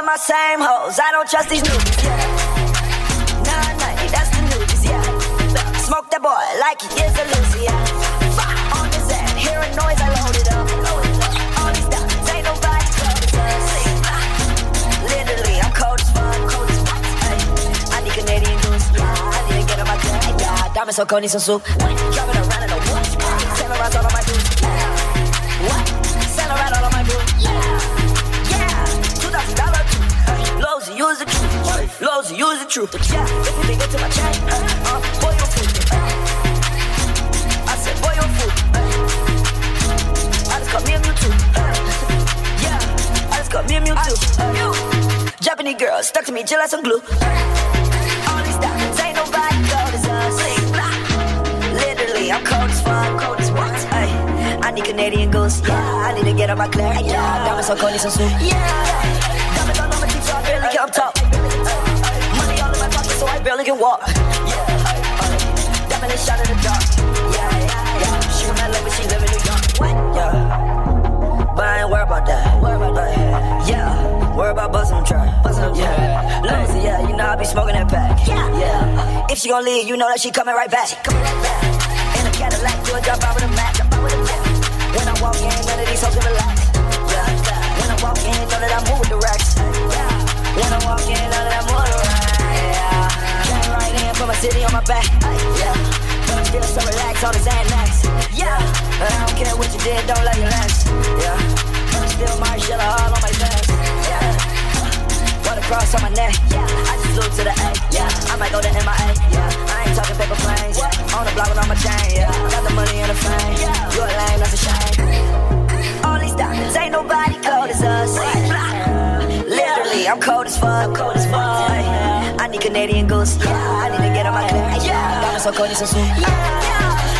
with my same hoes, I don't trust these newbies. Yeah. 990, that's the news, yeah. Smoke that boy like he is a loser, yeah. Fire on his head, hear noise, I load it up. All these diamonds, ain't nobody us. Ah. Literally, I'm cold as fuck, cold as fuck. Ay, I need Canadian yeah. I need to get on my yeah. Diamonds so soup. Driving around to use the truth. Yeah, if you think it's in my chain, uh, uh, boy, you're fool. Uh. I said, boy, you're fool. Uh. I just got me a Mewtwo. Uh. Yeah, I just got me a Mewtwo. Japanese girl stuck to me just like some glue. All these diamonds ain't nobody cold as us. Literally, I'm cold as fuck, cold as what? Ay, I need Canadian goose. Yeah, I need to get on my clear. Yeah, diamonds so cold, need some soup. Yeah, worry about busting them try. Busting them yeah. Yeah, you know I be smoking that pack. Yeah, yeah. If she gon' leave, you know that she coming right back. She coming right back. In a Cadillac, do a drop out with a Mac. Drop out with a Mac. When I walk in, none of these hoes can relax. Yeah. When I walk in, know that I move the racks. Yeah. When I walk in, know that I move the racks. Yeah. Came right in, put my city on my back. Yeah. But I'm still so relaxed on the Xanax. Yeah. But I don't care what you did, don't let you last. Yeah. Cross on my neck. Yeah. I just flew to the A. Yeah. I might go to MIA. Yeah. I ain't talking paper planes. Yeah. On the block with all my chain. Yeah. Got the money and the fame. Yeah. You a lame, that's a shame. All these diamonds ain't nobody cold as us. Literally, I'm cold as fuck. I'm cold as fuck. I need Canadian goose. Yeah. I need to get on my clear. Yeah. Diamonds so cold, need some soup. Yeah.